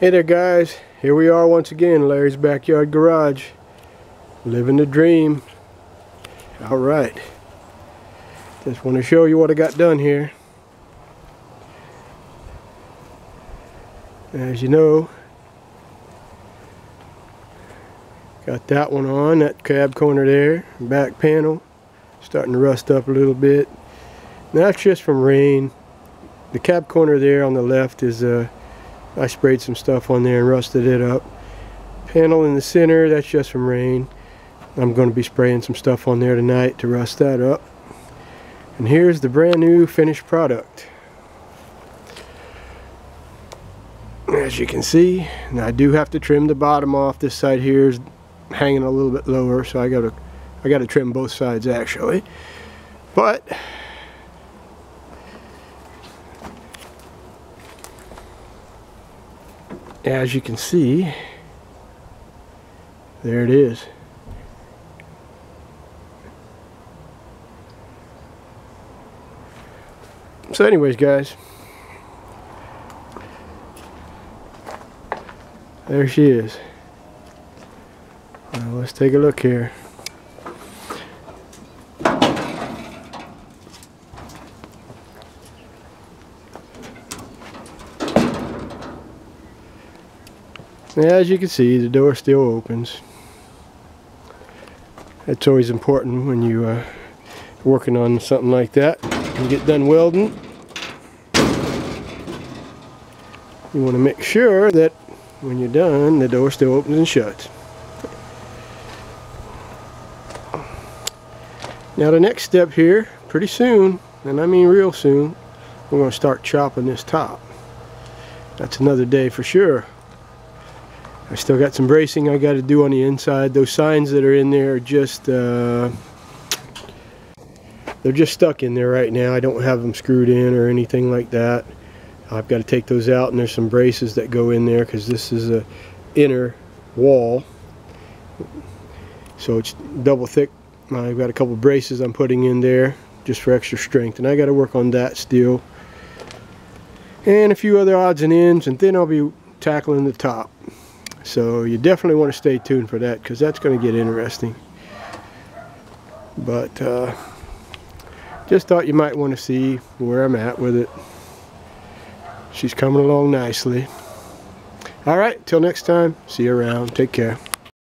Hey there guys, here we are once again, Larry's Backyard Garage. Living the dream. Alright. Just want to show you what I got done here. As you know, got that one on, that cab corner there, back panel, starting to rust up a little bit. That's just from rain. The cab corner there on the left is uh, I sprayed some stuff on there and rusted it up. Panel in the center, that's just from rain. I'm going to be spraying some stuff on there tonight to rust that up. And here's the brand new finished product. As you can see, and I do have to trim the bottom off. This side here is hanging a little bit lower, so I got to I got to trim both sides actually. But as you can see there it is. So anyways guys there she is. Now let's take a look here As you can see, the door still opens. That's always important when you are uh, working on something like that. You get done welding. You want to make sure that when you're done, the door still opens and shuts. Now the next step here, pretty soon, and I mean real soon, we're going to start chopping this top. That's another day for sure. I still got some bracing I got to do on the inside. Those signs that are in there are just, uh, they're just stuck in there right now. I don't have them screwed in or anything like that. I've got to take those out and there's some braces that go in there because this is a inner wall. So it's double thick. I've got a couple braces I'm putting in there just for extra strength and I got to work on that still. And a few other odds and ends and then I'll be tackling the top. So you definitely want to stay tuned for that because that's going to get interesting. But uh, just thought you might want to see where I'm at with it. She's coming along nicely. Alright, till next time, see you around. Take care.